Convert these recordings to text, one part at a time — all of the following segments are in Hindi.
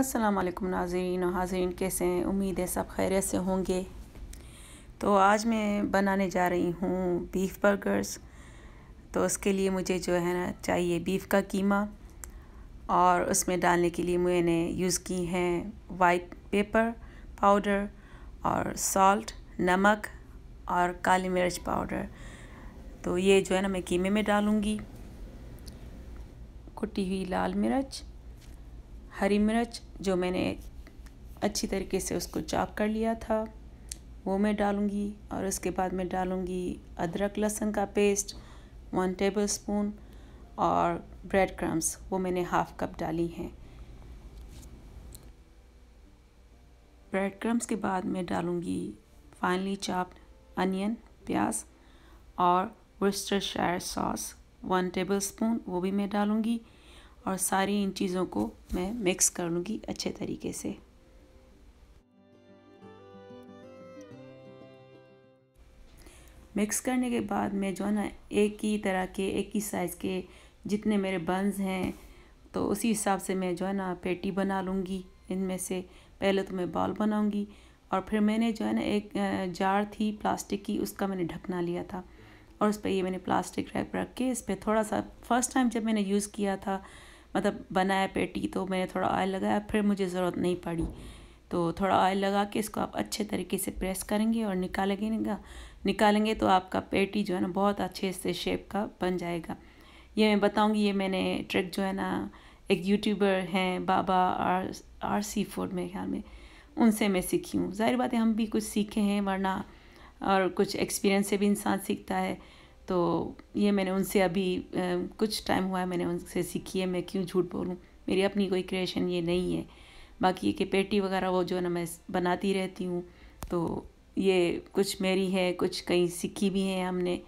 अस्सलाम वालेकुम नाजरीन और हाजरीन, कैसे हैं? उम्मीद है सब खैरियत से होंगे। तो आज मैं बनाने जा रही हूँ बीफ बर्गर्स तो उसके लिए मुझे जो है ना, चाहिए बीफ का कीमा और उसमें डालने के लिए मैंने यूज़ की हैं वाइट पेपर पाउडर और सॉल्ट नमक और काली मिर्च पाउडर तो ये जो है ना, मैं कीमे में डालूँगी। कुटी हुई लाल मिर्च हरी मिर्च जो मैंने अच्छी तरीके से उसको चॉप कर लिया था, वो मैं डालूँगी और उसके बाद मैं डालूँगी अदरक लहसुन का पेस्ट वन टेबल स्पून और ब्रेड क्रम्स वो मैंने हाफ़ कप डाली हैं। ब्रेड क्रम्स के बाद मैं डालूँगी फाइनली चॉप्ड अनियन प्याज और Worcestershire sauce one tablespoon वो भी मैं डालूँगी। और सारी इन चीज़ों को मैं मिक्स कर लूँगी अच्छे तरीके से। मिक्स करने के बाद मैं जो है ना, एक ही तरह के, एक ही साइज़ के जितने मेरे बंस हैं तो उसी हिसाब से मैं जो है ना पेटी बना लूँगी। इनमें से पहले तो मैं बॉल बनाऊँगी और फिर मैंने जो है ना एक जार थी प्लास्टिक की, उसका मैंने ढकना लिया था। और उस पर ये मैंने प्लास्टिक रैप रख के इस पर थोड़ा सा फ़र्स्ट टाइम जब मैंने यूज़ किया था मतलब बनाया पेटी तो मैंने थोड़ा ऑयल लगाया, फिर मुझे ज़रूरत नहीं पड़ी। तो थोड़ा ऑयल लगा के इसको आप अच्छे तरीके से प्रेस करेंगे और निकालेंगे। निकालेंगे तो आपका पेटी जो है ना बहुत अच्छे से शेप का बन जाएगा। ये मैं बताऊँगी, ये मैंने ट्रिक जो है ना एक यूट्यूबर हैं, Baba R R C food मेरे ख्याल में, उनसे मैं सीखी हूँ। ज़ाहिर बात है, हम भी कुछ सीखे हैं, वरना और कुछ एक्सपीरियंस से भी इंसान सीखता है। तो ये मैंने उनसे अभी कुछ टाइम हुआ है मैंने उनसे सीखी है, मैं क्यों झूठ बोलूँ? मेरी अपनी कोई क्रिएशन ये नहीं है। बाकी ये कि पेटी वगैरह वो जो है ना मैं बनाती रहती हूँ तो ये कुछ मेरी है, कुछ कहीं सीखी भी हैं हमने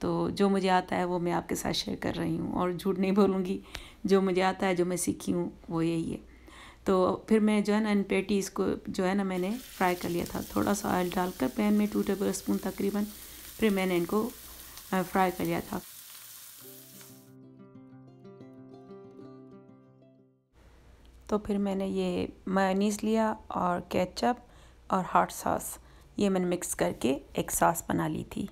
तो जो मुझे आता है वो मैं आपके साथ शेयर कर रही हूँ। और झूठ नहीं बोलूँगी, जो मुझे आता है, जो मैं सीखी हूँ, वो यही है। तो फिर मैं जो है ना इन पेटीज़ को जो है ना मैंने फ्राई कर लिया था। थोड़ा सा ऑयल डालकर पैन में टू टेबल स्पून तकरीबन, फिर मैंने इनको फ्राई कर लिया था तो फिर मैंने ये मायनीस लिया और केचप और हॉट सॉस ये मैंने मिक्स करके एक सॉस बना ली थी।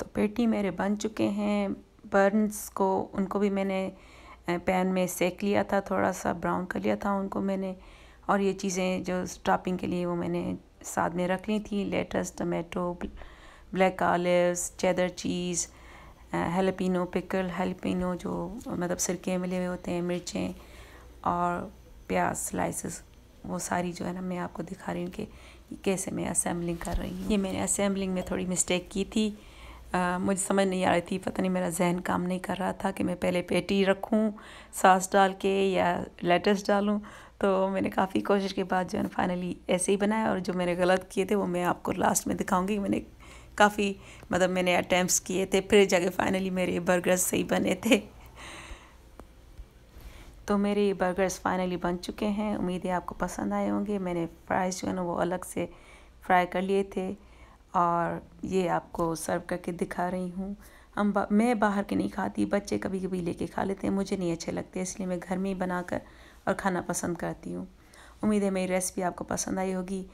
तो पेटी मेरे बन चुके हैं। बर्न्स को, उनको भी मैंने पैन में सेक लिया था, थोड़ा सा ब्राउन कर लिया था, उनको मैंने और ये चीज़ें जो स्टॉपिंग के लिए वो मैंने साथ में रख ली थी lettuce tomato black olives cheddar cheese jalapeno pickle jalapeno जो मतलब सिरके मिले हुए होते हैं मिर्चें और प्याज स्लाइसेस वो सारी जो है ना मैं आपको दिखा रही हूँ कि कैसे मैं असेंबलिंग कर रही हूँ। ये मैंने असेंबलिंग में थोड़ी मिस्टेक की थी। आ, मुझे समझ नहीं आ रही थी पता नहीं मेरा जहन काम नहीं कर रहा था कि मैं पहले पेटी रखूँ सॉस डाल के या लेटस डालूँ तो मैंने काफ़ी कोशिश के बाद जो है फाइनली ऐसे ही बनाया और जो मैंने गलत किए थे वो मैं आपको लास्ट में दिखाऊँगी। मैंने काफ़ी मतलब मैंने अटैम्प्ट किए थे फिर जाके फाइनली मेरे बर्गर्स सही बने थे। तो मेरे बर्गर्स फाइनली बन चुके हैं। उम्मीद है आपको पसंद आए होंगे। मैंने फ्राइज़ जो है ना वो अलग से फ्राई कर लिए थे और ये आपको सर्व करके दिखा रही हूँ। हम बा, मैं बाहर के नहीं खाती बच्चे कभी कभी लेके खा लेते हैं मुझे नहीं अच्छे लगते इसलिए मैं घर में ही बनाकर और खाना पसंद करती हूँ। उम्मीद है मेरी रेसिपी आपको पसंद आई होगी।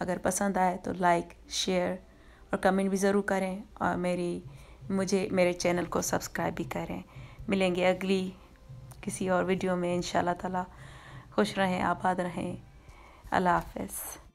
अगर पसंद आए तो लाइक शेयर और कमेंट भी ज़रूर करें और मेरी, मुझे, मेरे चैनल को सब्सक्राइब भी करें। मिलेंगे अगली किसी और वीडियो में इन ताला। खुश रहें, आबाद रहें। अल्लाह हाफ़